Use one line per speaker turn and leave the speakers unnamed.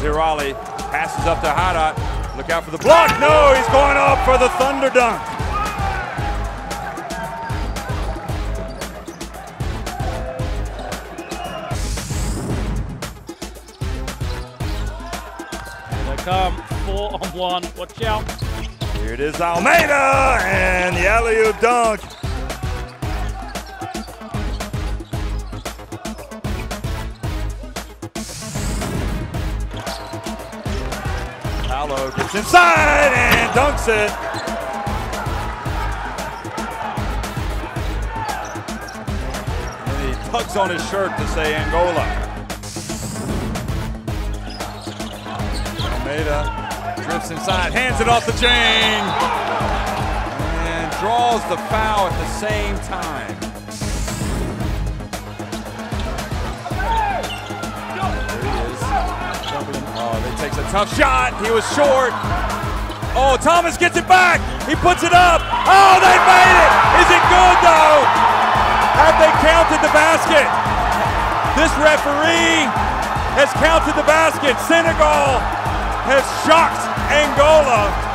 Zirali passes up to Harat. Look out for the block. No, he's going up for the thunder dunk.
Here they come. Four on one. Watch out.
Here it is, Almeida, and the alley-oop dunk. Paulo gets inside and dunks it. And he tugs on his shirt to say Angola. Almeida drifts inside, hands it off the chain, and draws the foul at the same time. Takes a tough shot. He was short. Oh, Thomas gets it back. He puts it up. Oh, they made it. Is it good though? Have they counted the basket? This referee has counted the basket. Senegal has shocked Angola